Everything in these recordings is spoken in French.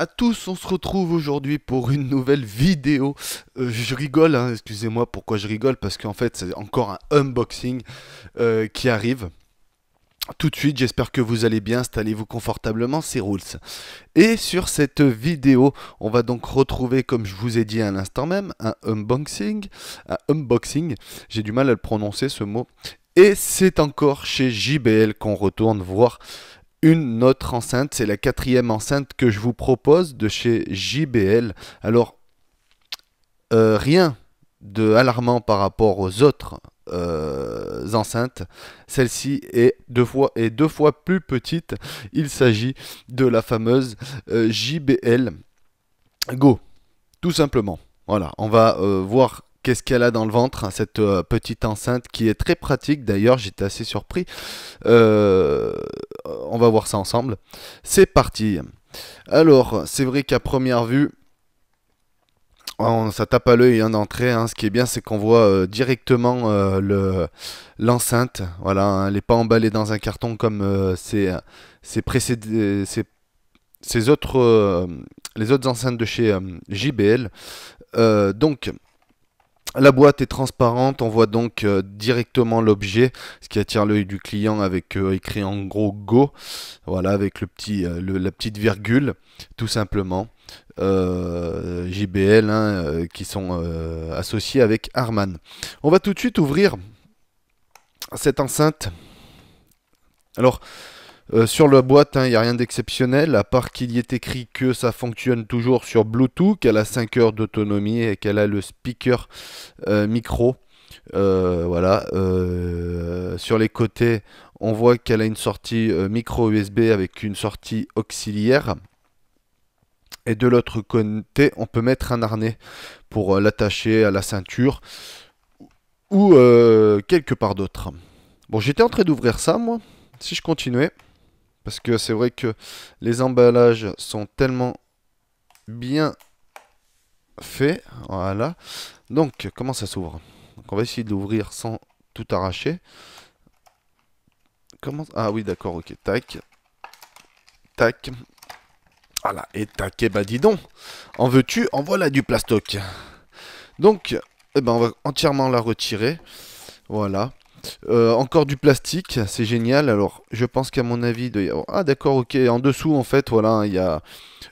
à tous. On se retrouve aujourd'hui pour une nouvelle vidéo. Euh, je rigole, hein, excusez-moi pourquoi je rigole, parce qu'en fait c'est encore un unboxing euh, qui arrive. Tout de suite, j'espère que vous allez bien, installez-vous confortablement, c'est Rules. Et sur cette vidéo, on va donc retrouver, comme je vous ai dit à l'instant même, un unboxing. Un unboxing, j'ai du mal à le prononcer ce mot. Et c'est encore chez JBL qu'on retourne voir une autre enceinte. C'est la quatrième enceinte que je vous propose de chez JBL. Alors, euh, rien de alarmant par rapport aux autres euh, enceintes. Celle-ci est deux fois, plus petite. Il s'agit de la fameuse euh, JBL Go. Tout simplement. Voilà, on va voir qu'est-ce qu'elle a dans le ventre, hein, cette euh, petite enceinte qui est très pratique. D'ailleurs, j'étais assez surpris. Euh, on va voir ça ensemble. C'est parti. Alors, c'est vrai qu'à première vue, ça tape à l'œil en entrée. Hein. Ce qui est bien, c'est qu'on voit euh, directement l'enceinte. voilà, hein. elle n'est pas emballée dans un carton comme ces, ces, autres, les autres enceintes de chez JBL. donc, la boîte est transparente, on voit donc euh, directement l'objet, ce qui attire l'œil du client avec euh, écrit en gros Go, voilà avec le petit, euh, la petite virgule, tout simplement. JBL hein, qui sont associés avec Harman. On va tout de suite ouvrir cette enceinte. Alors, euh, sur la boîte, il hein, n'y a rien d'exceptionnel, à part qu'il y est écrit que ça fonctionne toujours sur Bluetooth, qu'elle a 5 heures d'autonomie et qu'elle a le speaker euh, micro. Euh, voilà. sur les côtés, on voit qu'elle a une sortie micro USB avec une sortie auxiliaire. Et de l'autre côté, on peut mettre un harnais pour l'attacher à la ceinture ou quelque part d'autre. Bon, j'étais en train d'ouvrir ça, moi. Si je continuais. Parce que c'est vrai que les emballages sont tellement bien faits. Voilà. Donc, comment ça s'ouvre? On va essayer de l'ouvrir sans tout arracher. Comment Ah oui, d'accord, ok. Tac. Tac. Voilà, et tac, et bah dis donc. En veux-tu En voilà du plastoc. Donc, eh ben, on va entièrement la retirer. Voilà. Euh, encore du plastique, c'est génial. Alors, je pense qu'à mon avis, de... ah d'accord, ok. En dessous, en fait, voilà, il y a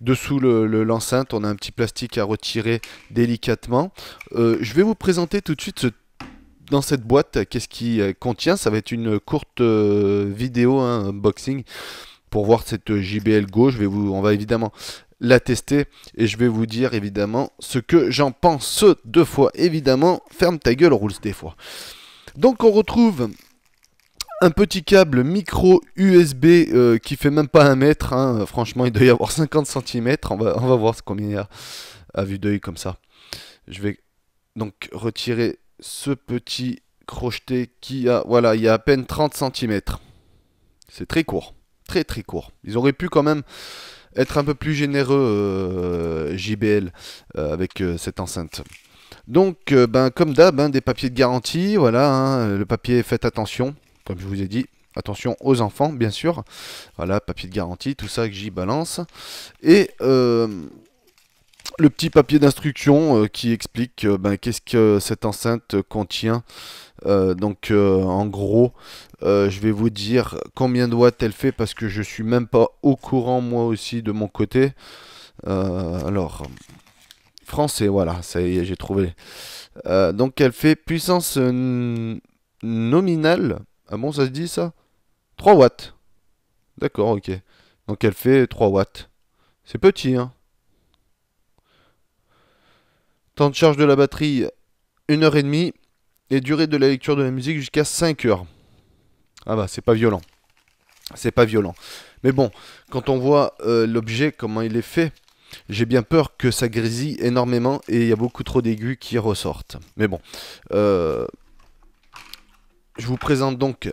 dessous l'enceinte, le, on a un petit plastique à retirer délicatement. Euh, je vais vous présenter tout de suite dans cette boîte qu'est-ce qui euh, contient. Ça va être une courte vidéo, un unboxing, pour voir cette JBL Go. Je vais vous, on va évidemment la tester et je vais vous dire évidemment ce que j'en pense deux fois. Évidemment, ferme ta gueule, roule des fois. Donc on retrouve un petit câble micro USB euh, qui fait même pas un mètre. Hein. Franchement, il doit y avoir 50 cm. On va, voir combien il y a à vue d'œil comme ça. Je vais donc retirer ce petit crocheté qui a, voilà, il y a à peine 30 cm. C'est très court, très très court. Ils auraient pu quand même être un peu plus généreux euh, JBL euh, avec cette enceinte. Donc, euh, ben, comme d'hab, hein, des papiers de garantie, voilà, hein, le papier, faites attention, comme je vous ai dit, attention aux enfants, bien sûr. Voilà, papier de garantie, tout ça que j'y balance. Et euh, le petit papier d'instruction euh, qui explique ben, qu'est-ce que cette enceinte contient. donc, en gros, je vais vous dire combien de watts elle fait parce que je suis même pas au courant moi aussi de mon côté. alors, Français, voilà, ça y est, j'ai trouvé. Euh, donc elle fait puissance nominale. Ah bon, ça se dit ça? 3 watts. D'accord, ok. Donc elle fait 3 watts. C'est petit, hein. Temps de charge de la batterie, 1h30. Et durée de la lecture de la musique jusqu'à 5 heures. Ah bah, c'est pas violent. C'est pas violent. Mais bon, quand on voit euh, l'objet, comment il est fait, j'ai bien peur que ça grésille énormément et il y a beaucoup trop d'aigus qui ressortent. Mais bon, euh, je vous présente donc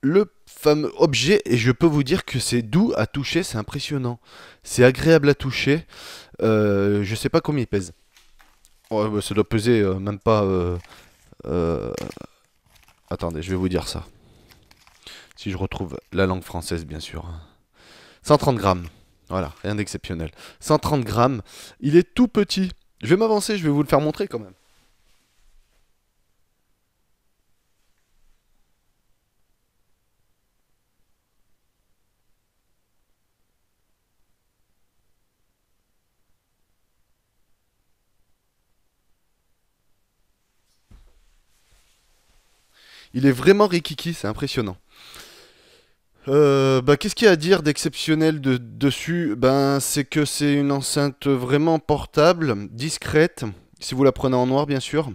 le fameux objet et je peux vous dire que c'est doux à toucher, c'est impressionnant. C'est agréable à toucher. Euh, je sais pas combien il pèse. Oh, bah, ça doit peser euh, même pas... Euh, attendez, je vais vous dire ça. Si je retrouve la langue française, bien sûr. 130 grammes. Voilà, rien d'exceptionnel. 130 grammes. Il est tout petit. Je vais m'avancer, je vais vous le faire montrer quand même. Il est vraiment rikiki, c'est impressionnant. Euh, bah, qu'est-ce qu'il y a à dire d'exceptionnel de, dessus? Ben, c'est que c'est une enceinte vraiment portable, discrète, si vous la prenez en noir, bien sûr.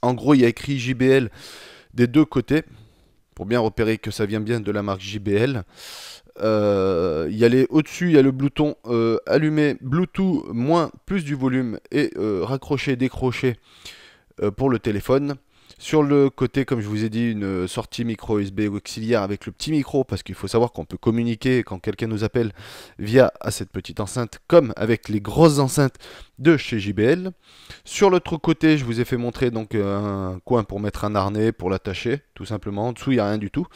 En gros, il y a écrit JBL des deux côtés, pour bien repérer que ça vient bien de la marque JBL. Euh, y au-dessus, il y a le bouton euh, allumé Bluetooth moins plus du volume et raccroché décroché pour le téléphone. Sur le côté, comme je vous ai dit, une sortie micro USB auxiliaire avec le petit micro, parce qu'il faut savoir qu'on peut communiquer quand quelqu'un nous appelle via cette petite enceinte, comme avec les grosses enceintes de chez JBL. Sur l'autre côté, je vous ai fait montrer donc un coin pour mettre un harnais, pour l'attacher, tout simplement. En dessous, il n'y a rien du tout.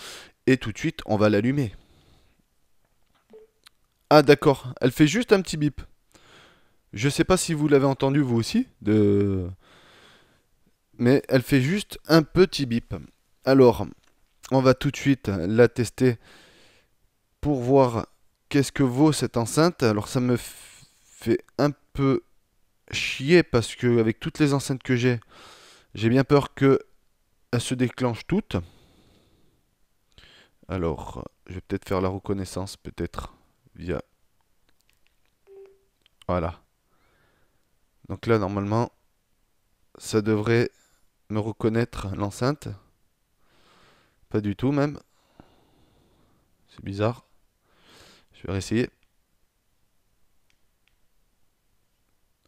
Et tout de suite, on va l'allumer. Ah d'accord, elle fait juste un petit bip. Je ne sais pas si vous l'avez entendu vous aussi, mais elle fait juste un petit bip. Alors, on va tout de suite la tester pour voir qu'est-ce que vaut cette enceinte. Alors, ça me fait un peu chier parce que avec toutes les enceintes que j'ai, j'ai bien peur que elles se déclenchent toutes. Alors, je vais peut-être faire la reconnaissance, peut-être via. Voilà. Donc là, normalement, ça devrait me reconnaître l'enceinte. Pas du tout même. C'est bizarre. Je vais réessayer.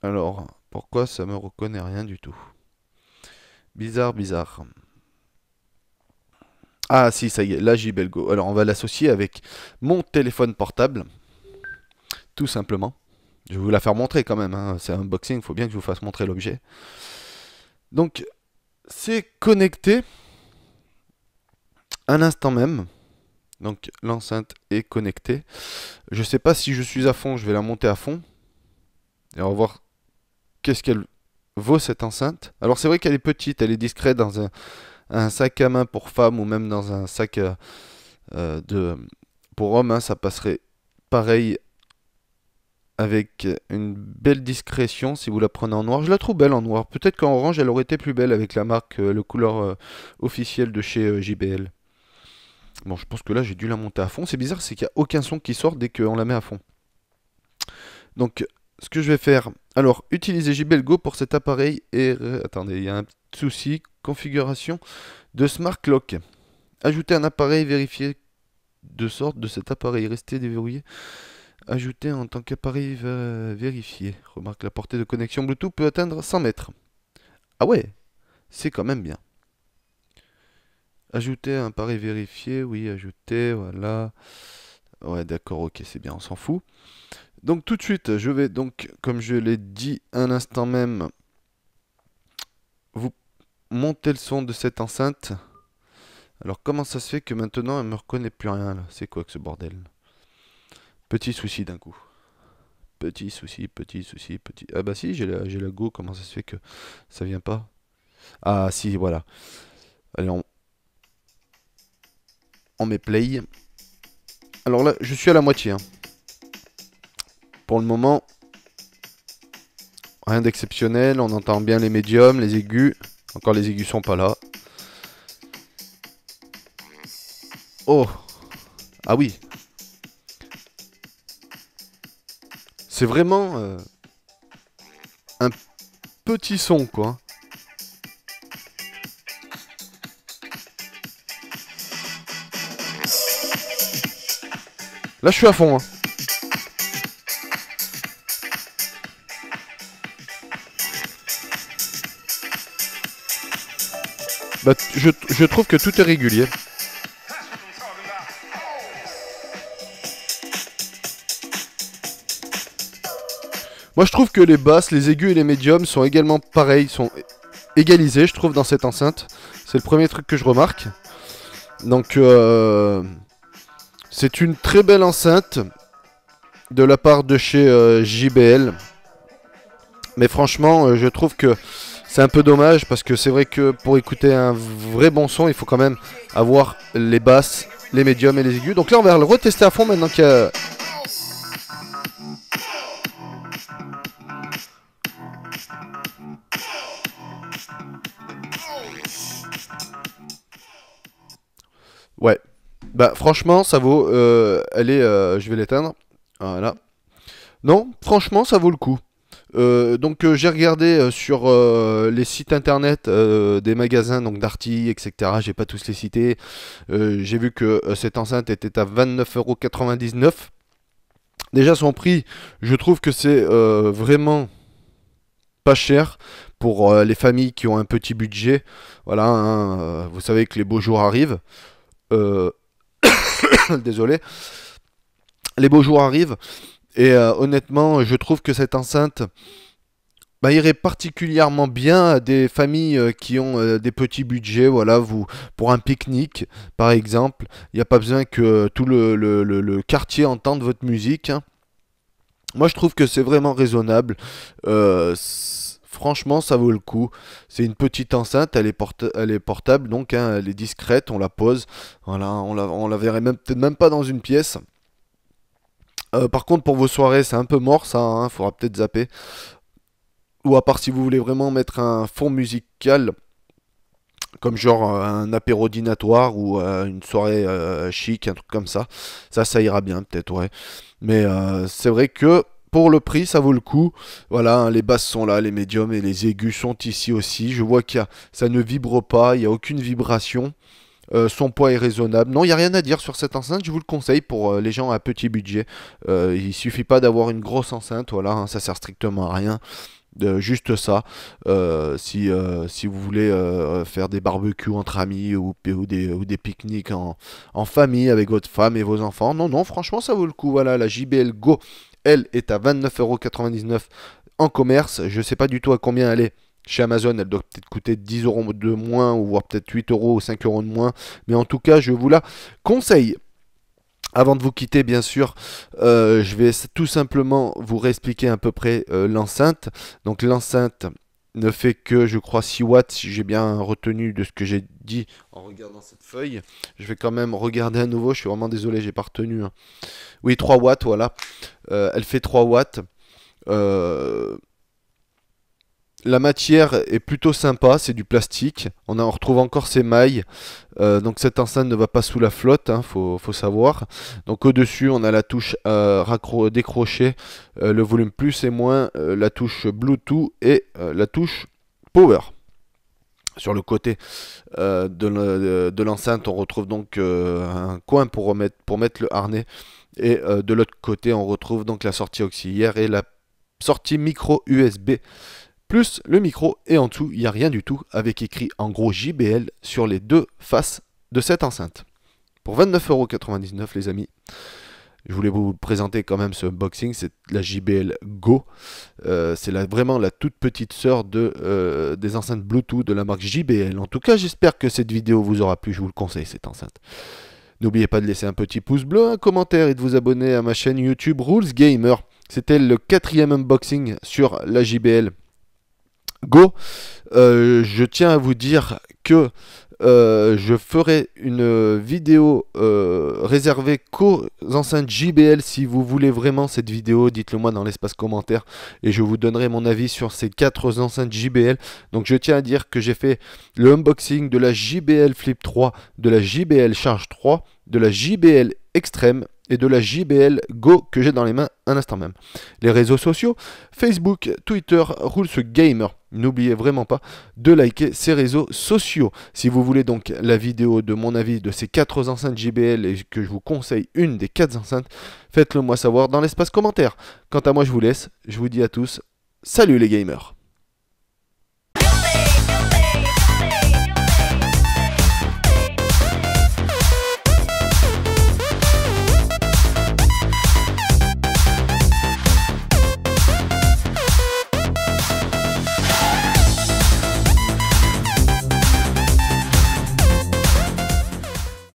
Alors, pourquoi ça me reconnaît rien du tout? Bizarre, bizarre. Ah si, ça y est, la JBelgo. Alors, on va l'associer avec mon téléphone portable. Tout simplement. Je vais vous la faire montrer quand même. Hein. C'est un unboxing, il faut bien que je vous fasse montrer l'objet. Donc, c'est connecté un instant même. Donc l'enceinte est connectée. Je ne sais pas si je suis à fond, je vais la monter à fond. Et on va voir qu'est-ce qu'elle vaut cette enceinte. Alors c'est vrai qu'elle est petite, elle est discrète dans un, sac à main pour femme ou même dans un sac euh, euh, de, pour homme. Hein, ça passerait pareil avec une belle discrétion si vous la prenez en noir. Je la trouve belle en noir. Peut-être qu'en orange, elle aurait été plus belle avec la marque, euh, le couleur euh, officielle de chez euh, JBL. Bon, je pense que là, j'ai dû la monter à fond. C'est bizarre, c'est qu'il n'y a aucun son qui sort dès qu'on la met à fond. Donc, ce que je vais faire... Alors, utiliser JBL Go pour cet appareil et... Attendez, il y a un petit souci. Configuration de Smart Lock. Ajouter un appareil vérifié de sorte de cet appareil rester déverrouillé ajouté en tant qu'appareil vérifié. Remarque, la portée de connexion Bluetooth peut atteindre 100 mètres. Ah ouais, c'est quand même bien. Ajouter un appareil vérifié, oui, ajouter, voilà. Ouais, d'accord, ok, c'est bien, on s'en fout. Donc tout de suite, je vais donc, comme je l'ai dit un instant même, vous monter le son de cette enceinte. Alors comment ça se fait que maintenant elle me reconnaît plus rien là? C'est quoi que ce bordel? Petit souci d'un coup. Petit souci, petit souci, petit... Ah bah si, j'ai la, la go, comment ça se fait que ça vient pas? Ah si, voilà. Allez, on... on met play. Alors là, je suis à la moitié. Hein. Pour le moment, rien d'exceptionnel. On entend bien les médiums, les aigus. Encore les aigus sont pas là. Oh Ah oui, C'est vraiment euh, un petit son, quoi. Là, je suis à fond. Hein. Bah, je, je trouve que tout est régulier. Moi, je trouve que les basses, les aigus et les médiums sont également pareils, sont égalisés, je trouve, dans cette enceinte. C'est le premier truc que je remarque. Donc, euh, c'est une très belle enceinte. de la part de chez euh, JBL. Mais franchement, euh, je trouve que c'est un peu dommage parce que c'est vrai que pour écouter un vrai bon son, il faut quand même avoir les basses, les médiums et les aigus. Donc là, on va le retester à fond maintenant qu'il y a Ouais. Bah franchement, ça vaut. Euh, elle est. euh, je vais l'éteindre. Voilà. Non, franchement, ça vaut le coup. Euh, donc euh, j'ai regardé euh, sur euh, les sites internet euh, des magasins donc Darty etc. J'ai pas tous les cités. Euh, j'ai vu que euh, cette enceinte était à 29,99€. Déjà son prix, je trouve que c'est euh, vraiment pas cher pour euh, les familles qui ont un petit budget. Voilà, hein, euh, vous savez que les beaux jours arrivent. Euh, Désolé. Les beaux jours arrivent. Et euh, honnêtement, je trouve que cette enceinte bah, irait particulièrement bien à des familles euh, qui ont des petits budgets. Voilà, vous, pour un pique-nique, par exemple, il n'y a pas besoin que tout le, quartier entende votre musique. hein. Moi, je trouve que c'est vraiment raisonnable. Franchement, ça vaut le coup. C'est une petite enceinte, elle est, portable, donc hein, elle est discrète. On la pose. On la, verrait même peut-être même pas dans une pièce. Euh, par contre, pour vos soirées, c'est un peu mort, ça. Hein, faudra peut-être zapper. Ou à part si vous voulez vraiment mettre un fond musical, comme genre euh, un apéro dînatoire ou euh, une soirée chic, un truc comme ça. Ça, ça ira bien, peut-être, ouais. Mais c'est vrai que pour le prix, ça vaut le coup. Voilà, hein, les basses sont là, les médiums et les aigus sont ici aussi. Je vois a, ça ne vibre pas, il n'y a aucune vibration. Euh, son poids est raisonnable. Non, il n'y a rien à dire sur cette enceinte. Je vous le conseille pour euh, les gens à petit budget. Euh, il suffit pas d'avoir une grosse enceinte. Voilà, hein, ça sert strictement à rien. Juste ça. Euh, si, vous voulez faire des barbecues entre amis ou, ou des, ou des pique-niques en, en famille avec votre femme et vos enfants. Non, non, franchement, ça vaut le coup. Voilà, la JBL Go, elle, est à 29,99€ en commerce. Je sais pas du tout à combien elle est. Chez Amazon, elle doit peut-être coûter 10 euros de moins, ou voire peut-être 8 euros ou 5 euros de moins. Mais en tout cas, je vous la conseille. Avant de vous quitter, bien sûr, euh, je vais tout simplement vous réexpliquer à peu près euh, l'enceinte. Donc l'enceinte ne fait que, je crois, 6 watts, si j'ai bien retenu de ce que j'ai dit en regardant cette feuille. Je vais quand même regarder à nouveau, je suis vraiment désolé, j'ai pas retenu. hein. Oui, 3 watts, voilà. Euh, elle fait 3 watts. Euh, la matière est plutôt sympa, c'est du plastique. On, retrouve encore ces mailles. Euh, donc cette enceinte ne va pas sous la flotte, hein, faut, savoir. Donc au-dessus, on a la touche euh, décrochée, le volume plus et moins, euh, la touche Bluetooth et euh, la touche Power. Sur le côté de le- de l'enceinte, on retrouve donc un coin pour, pour mettre le harnais. Et de l'autre côté, on retrouve donc la sortie auxiliaire et la sortie micro USB plus le micro et en dessous il n'y a rien du tout avec écrit en gros JBL sur les deux faces de cette enceinte. Pour 29,99€ les amis, je voulais vous présenter quand même ce unboxing, c'est la JBL Go. Euh, c'est vraiment la toute petite sœur de, euh, des enceintes Bluetooth de la marque JBL. En tout cas j'espère que cette vidéo vous aura plu, je vous le conseille cette enceinte. N'oubliez pas de laisser un petit pouce bleu, un commentaire et de vous abonner à ma chaîne YouTube Rules Gamer. C'était le quatrième unboxing sur la JBL Go. Euh, je tiens à vous dire que euh, je ferai une vidéo euh, réservée qu'aux enceintes JBL. Si vous voulez vraiment cette vidéo, dites-le moi dans l'espace commentaire et je vous donnerai mon avis sur ces quatre enceintes JBL. Donc je tiens à dire que j'ai fait le unboxing de la JBL Flip 3, de la JBL Charge 3, de la JBL Extreme et de la JBL Go que j'ai dans les mains un instant même. Les réseaux sociaux, Facebook, Twitter, Rules Gamer. N'oubliez vraiment pas de liker ces réseaux sociaux. Si vous voulez donc la vidéo de mon avis de ces quatre enceintes JBL et que je vous conseille une des quatre enceintes, faites-le moi savoir dans l'espace commentaire. Quant à moi, je vous laisse. Je vous dis à tous, salut les gamers